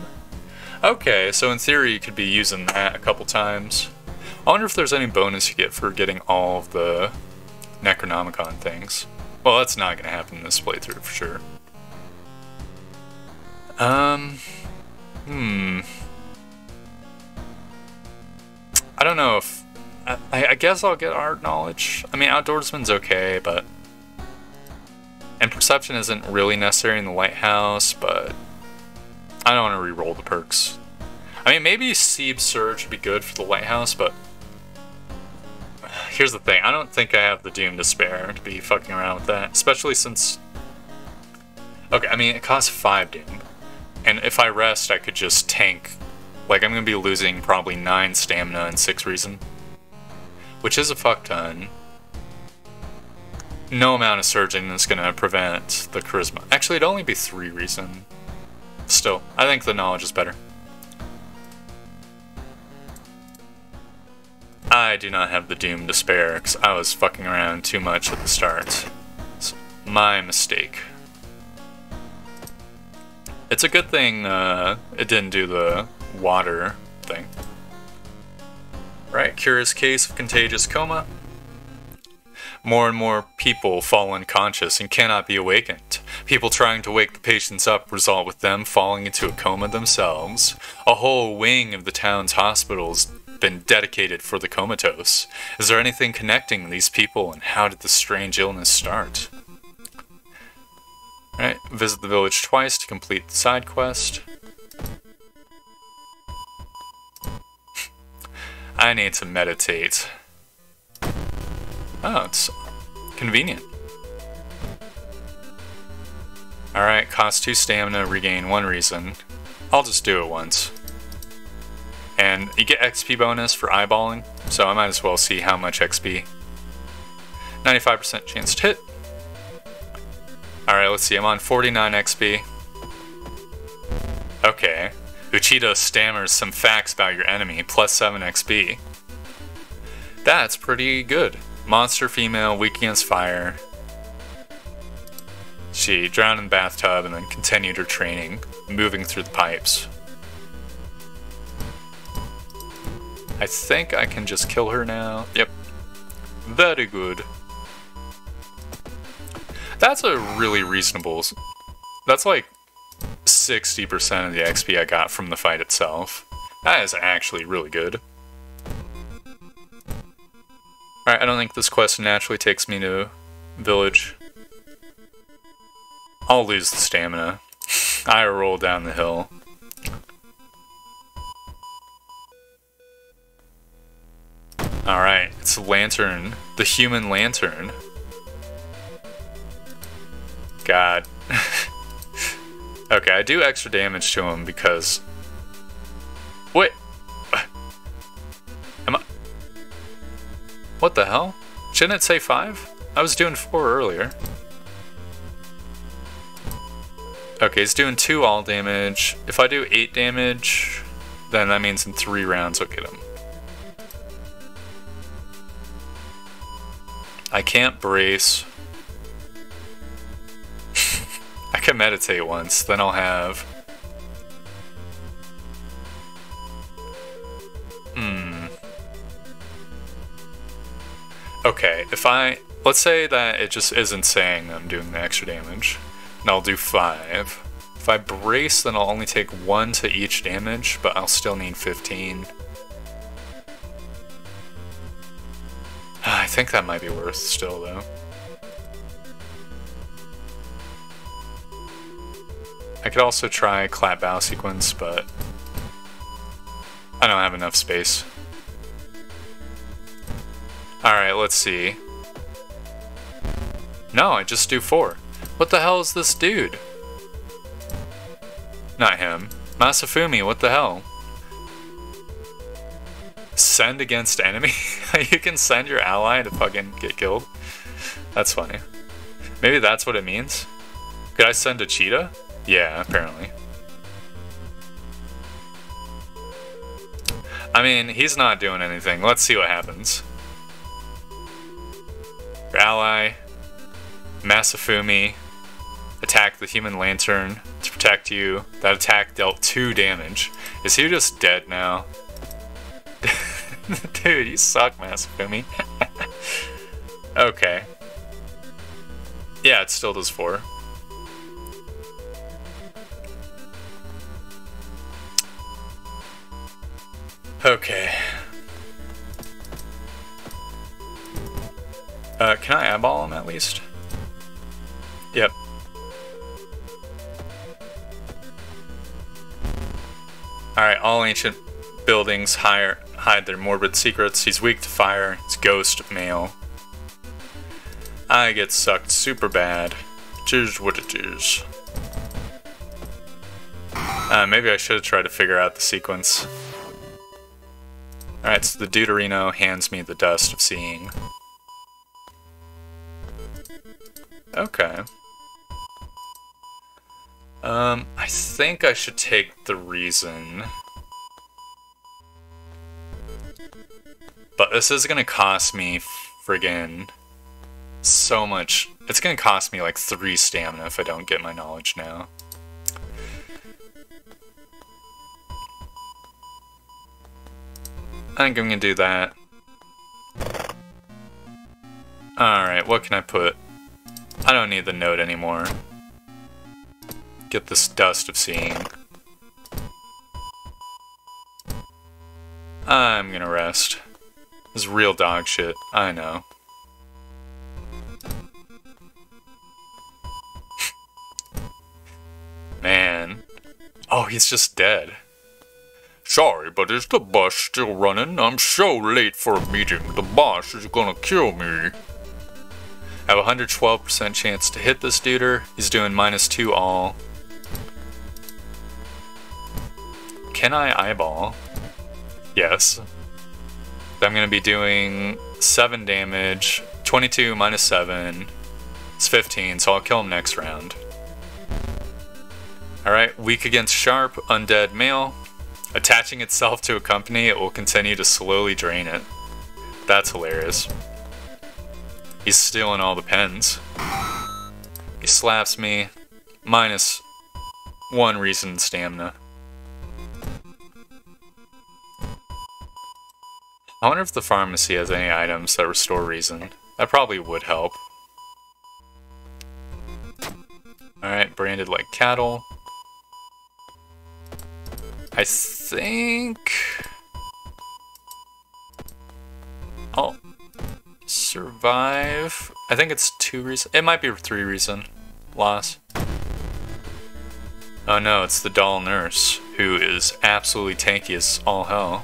Okay, so in theory you could be using that a couple times. I wonder if there's any bonus you get for getting all of the Necronomicon things. Well, that's not going to happen in this playthrough for sure. Um, hmm. I don't know if. I, I guess I'll get art knowledge. I mean, outdoorsman's okay, but. And perception isn't really necessary in the lighthouse, but. I don't want to re-roll the perks. I mean, maybe Seeb Surge would be good for the lighthouse, but. Here's the thing, I don't think I have the Doom to spare to be fucking around with that, especially since. Okay, I mean, it costs 5 Doom. And if I rest, I could just tank. Like, I'm gonna be losing probably 9 stamina and 6 reason. Which is a fuck ton. No amount of surging is gonna prevent the charisma. Actually, it'd only be 3 reason. Still, I think the knowledge is better. I do not have the Doom to spare, because I was fucking around too much at the start. It's my mistake. It's a good thing uh, it didn't do the water thing. Right, curious case of contagious coma. More and more people fall unconscious and cannot be awakened. People trying to wake the patients up result with them falling into a coma themselves. A whole wing of the town's hospitals been dedicated for the comatose. Is there anything connecting these people and how did this strange illness start? Alright, visit the village twice to complete the side quest. I need to meditate. Oh, it's convenient. Alright, cost 2 stamina, regain 1 reason. I'll just do it once. And you get XP bonus for eyeballing, so I might as well see how much XP. 95% chance to hit. Alright, let's see, I'm on 49 XP. Okay. Uchida stammers some facts about your enemy, plus 7 XP. That's pretty good. Monster female, weak against fire. She drowned in the bathtub and then continued her training, moving through the pipes. I think I can just kill her now. Yep. Very good. That's a really reasonable... That's like 60% of the XP I got from the fight itself. That is actually really good. Alright, I don't think this quest naturally takes me to village. I'll lose the stamina. I roll down the hill. Alright, it's lantern. The human lantern. God. okay, I do extra damage to him because... Wait! Am I... What the hell? Shouldn't it say 5? I was doing 4 earlier. Okay, he's doing 2 all damage. If I do 8 damage, then that means in 3 rounds I'll get him. I can't brace. Can meditate once, then I'll have... Hmm. Okay, if I... Let's say that it just isn't saying I'm doing the extra damage. And I'll do 5. If I brace, then I'll only take 1 to each damage, but I'll still need 15. I think that might be worth still, though. I could also try clap bow sequence, but I don't have enough space. Alright, let's see. No, I just do four. What the hell is this dude? Not him. Masafumi, what the hell? Send against enemy? you can send your ally to fucking get killed? That's funny. Maybe that's what it means? Could I send Uchida? Yeah, apparently. I mean, he's not doing anything. Let's see what happens. Your ally, Masafumi, attacked the human lantern to protect you. That attack dealt 2 damage. Is he just dead now? Dude, you suck, Masafumi. okay. Yeah, it still does 4. Okay. Uh, can I eyeball him at least? Yep. Alright, all ancient buildings hire, hide their morbid secrets. He's weak to fire. It's ghost male. I get sucked super bad. It is what it is. Uh, maybe I should have tried to figure out the sequence. Alright, so the Deuterino hands me the dust of seeing. Okay. Um, I think I should take the reason. But this is gonna cost me friggin' so much. It's gonna cost me like three stamina if I don't get my knowledge now. I think I'm gonna do that. Alright, what can I put? I don't need the note anymore. Get this dust of seeing. I'm gonna rest. This is real dog shit, I know. Man. Oh, he's just dead. Sorry, but is the bus still running? I'm so late for a meeting. The boss is gonna kill me. I have a 112% chance to hit this duder. He's doing minus 2 all. Can I eyeball? Yes. I'm going to be doing 7 damage, 22 minus 7. It's 15, so I'll kill him next round. Alright, weak against sharp, undead male. Attaching itself to a company, it will continue to slowly drain it. That's hilarious. He's stealing all the pens. He slaps me. Minus one reason stamina. I wonder if the pharmacy has any items that restore reason. That probably would help. Alright, branded like cattle. I think... I'll survive. I think it's two reason. It might be three reason loss. Oh no, it's the doll nurse, who is absolutely tanky as all hell.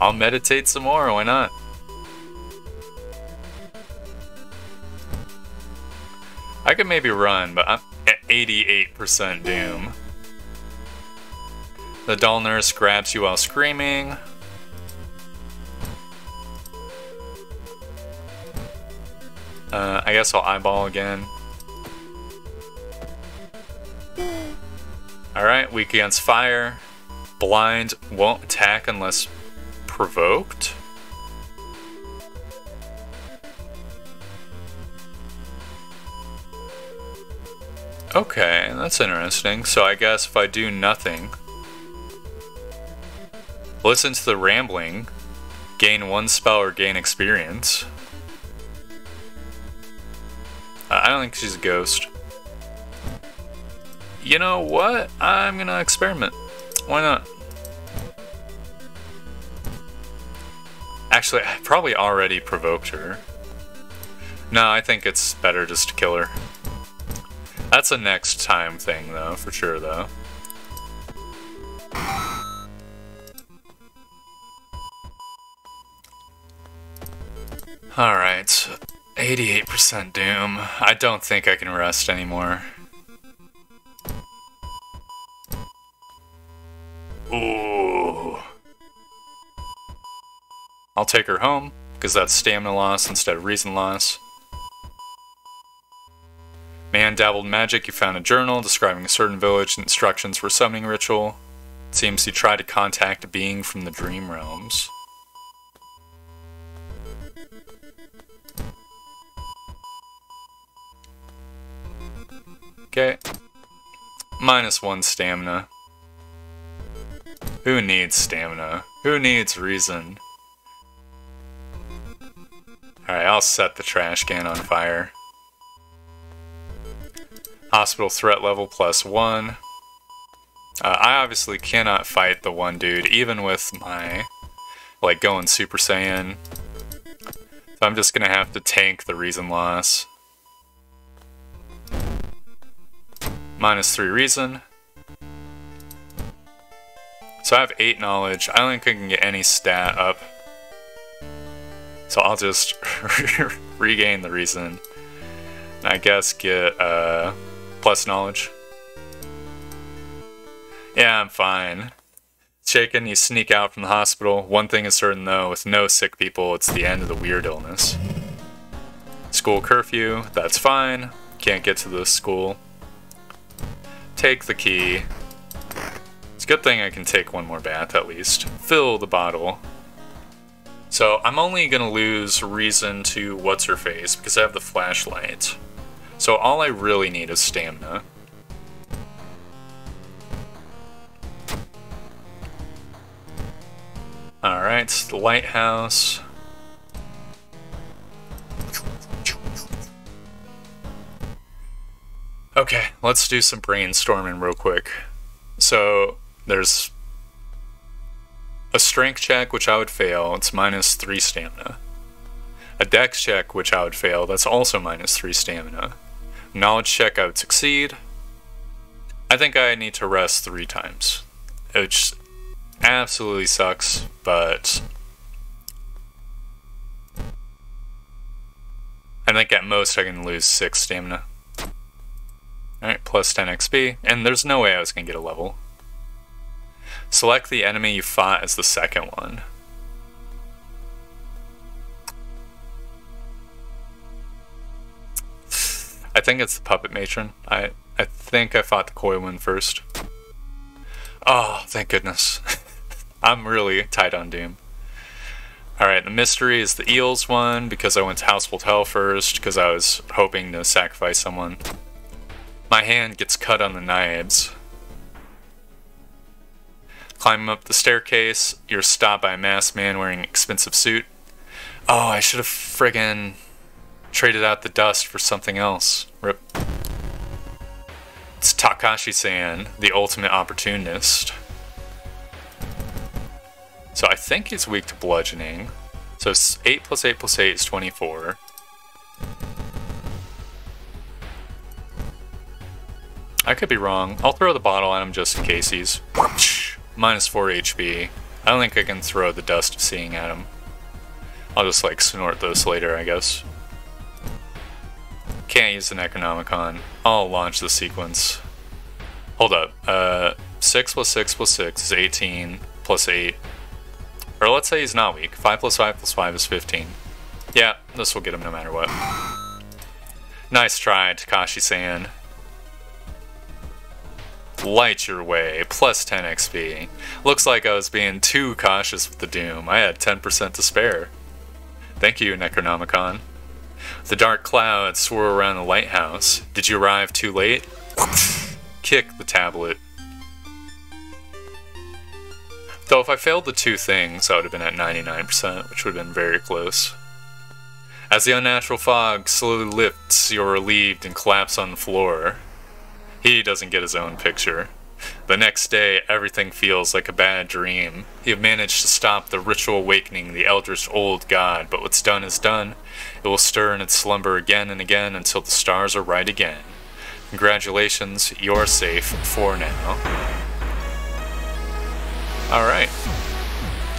I'll meditate some more, why not? I could maybe run, but I'm 88% doom. The doll nurse grabs you while screaming. Uh, I guess I'll eyeball again. Alright, weak against fire. Blind won't attack unless provoked. Okay, that's interesting. So I guess if I do nothing, listen to the rambling, gain one spell or gain experience. Uh, I don't think she's a ghost. You know what? I'm gonna experiment. Why not? Actually, I probably already provoked her. No, I think it's better just to kill her. That's a next time thing, though, for sure, though. Alright, 88% Doom. I don't think I can rest anymore. Ooh. I'll take her home, because that's stamina loss instead of reason loss. Man dabbled magic, you found a journal describing a certain village and instructions for summoning ritual. It seems he tried to contact a being from the dream realms. Okay. Minus one stamina. Who needs stamina? Who needs reason? Alright, I'll set the trash can on fire. Hospital threat level plus one. Uh, I obviously cannot fight the one dude, even with my, like, going Super Saiyan. So I'm just gonna have to tank the reason loss. Minus three reason. So I have eight knowledge. I don't think I can get any stat up. So I'll just regain the reason. I guess get, uh, plus knowledge. Yeah, I'm fine. Shaken, you sneak out from the hospital. One thing is certain though, with no sick people, it's the end of the weird illness. School curfew, that's fine. Can't get to the school. Take the key. It's a good thing I can take one more bath at least. Fill the bottle. So I'm only gonna lose reason to what's her face because I have the flashlight. So all I really need is stamina. Alright, lighthouse. Okay, let's do some brainstorming real quick. So, there's a strength check, which I would fail, it's minus 3 stamina. A dex check, which I would fail, that's also minus 3 stamina. Knowledge check, I would succeed. I think I need to rest three times, which absolutely sucks, but I think at most I can lose 6 stamina. Alright, plus 10 XP, and there's no way I was going to get a level. Select the enemy you fought as the second one. I think it's the Puppet Matron. I, I think I fought the Koi one first. Oh, thank goodness. I'm really tight on Doom. Alright, the mystery is the eels one because I went to Household Hell first because I was hoping to sacrifice someone. My hand gets cut on the knives. Climb up the staircase, you're stopped by a masked man wearing an expensive suit. Oh, I should have friggin' traded out the dust for something else. Rip. It's Takashi-san, the ultimate opportunist. So I think he's weak to bludgeoning. So 8 plus 8 plus 8 is 24. I could be wrong. I'll throw the bottle at him just in case he's minus 4 HP. I don't think I can throw the dust seeing at him. I'll just like snort those later, I guess. Can't use the Necronomicon. I'll launch the sequence. Hold up. Uh, 6 plus 6 plus 6 is 18 plus 8 or let's say he's not weak. 5 plus 5 plus 5 is 15. Yeah, this will get him no matter what. Nice try, Takashi-san. Light your way, plus 10 XP. Looks like I was being too cautious with the Doom. I had 10% to spare. Thank you, Necronomicon. The dark clouds swirl around the lighthouse. Did you arrive too late? Kick the tablet. Though if I failed the two things, I would have been at 99%, which would have been very close. As the unnatural fog slowly lifts, you're relieved and collapse on the floor. He doesn't get his own picture. The next day, everything feels like a bad dream. You have managed to stop the ritual awakening the eldritch old god, but what's done is done. It will stir in its slumber again and again until the stars are right again. Congratulations, you're safe for now. Alright.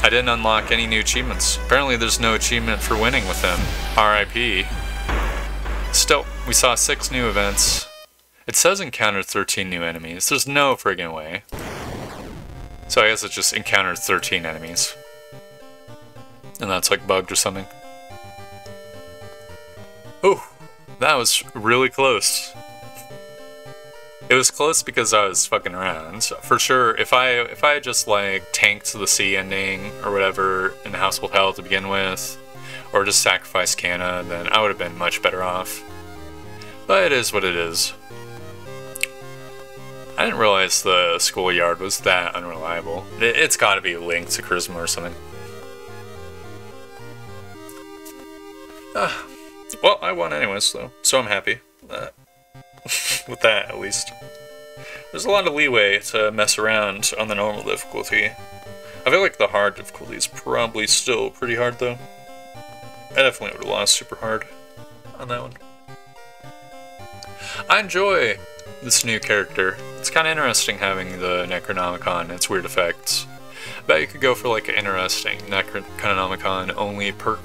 I didn't unlock any new achievements. Apparently there's no achievement for winning with him. RIP. Still, we saw six new events. It says encountered 13 new enemies. There's no friggin' way. So I guess it just encountered 13 enemies. And that's like bugged or something. Oh, that was really close. It was close because I was fucking around. So for sure, if I if I had just like tanked the sea ending or whatever in Household Hell to begin with, or just sacrificed Canna, then I would have been much better off. But it is what it is. I didn't realize the schoolyard was that unreliable. It, has got to be linked to Charisma or something. Uh, well, I won anyways, though, so I'm happy. Uh, with that, at least. There's a lot of leeway to mess around on the normal difficulty. I feel like the hard difficulty is probably still pretty hard, though. I definitely would have lost super hard on that one. I enjoy this new character. It's kind of interesting having the Necronomicon and its weird effects. I bet you could go for like an interesting Necronomicon only perk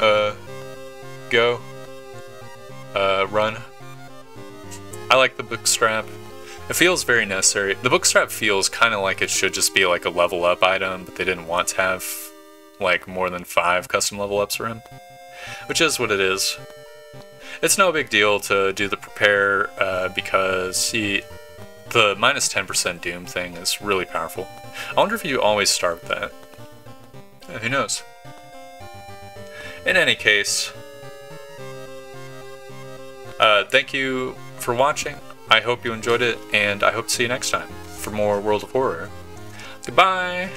uh, go, uh, run. I like the bookstrap. It feels very necessary. The bookstrap feels kind of like it should just be like a level up item, but they didn't want to have like more than five custom level ups for him. Which is what it is. It's no big deal to do the prepare uh, because he, the minus 10% doom thing is really powerful. I wonder if you always start with that. Yeah, who knows? In any case, uh, thank you for watching. I hope you enjoyed it, and I hope to see you next time for more World of Horror. Goodbye!